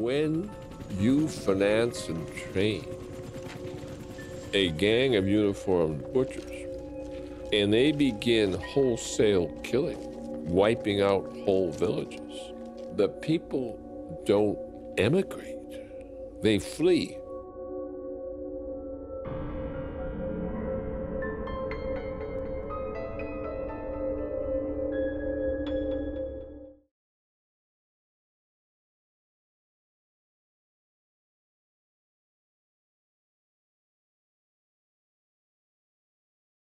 When you finance and train a gang of uniformed butchers and they begin wholesale killing, wiping out whole villages, the people don't emigrate. They flee